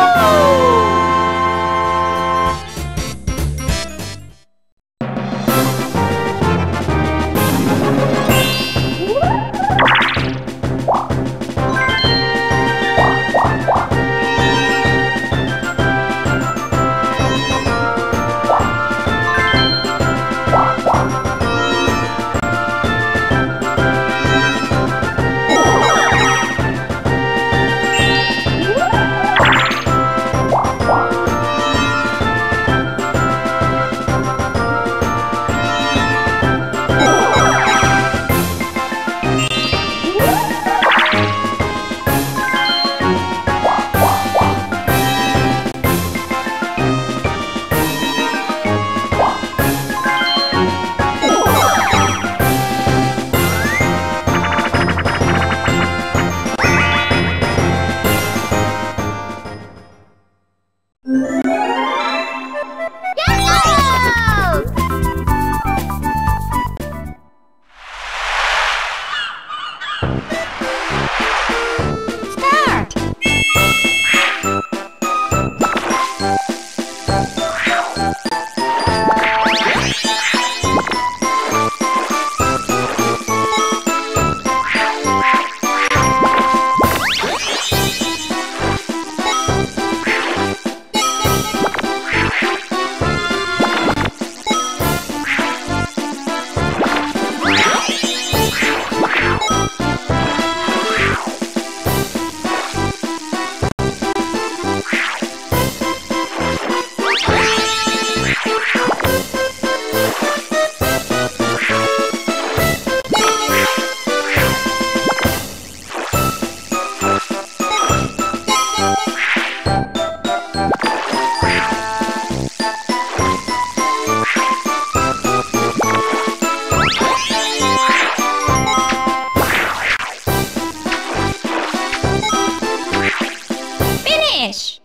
Woo! finish!